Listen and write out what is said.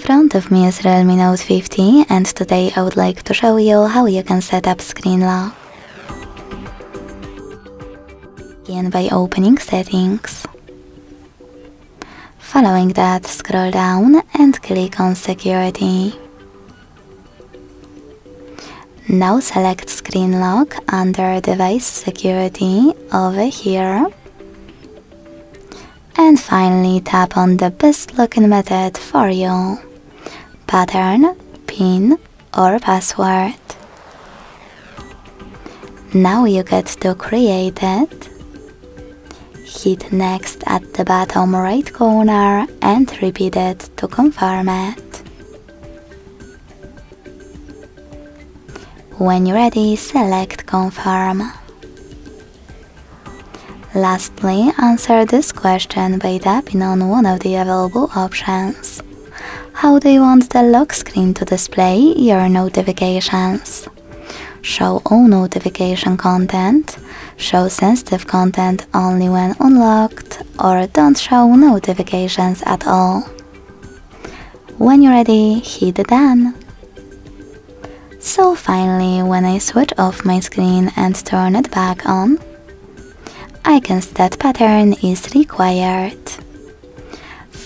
In front of me is Realme Note 50 and today I would like to show you how you can set up screen lock. Begin by opening settings. Following that, scroll down and click on security. Now select screen lock under device security over here and finally tap on the best looking method for you. Pattern, PIN or password. Now you get to create it. Hit next at the bottom right corner and repeat it to confirm it. When you're ready, select confirm. Lastly, answer this question by tapping on one of the available options. How do you want the lock screen to display your notifications? Show all notification content, show sensitive content only when unlocked, or don't show notifications at all. When you're ready, hit done. So finally, when I switch off my screen and turn it back on, icons that pattern is required.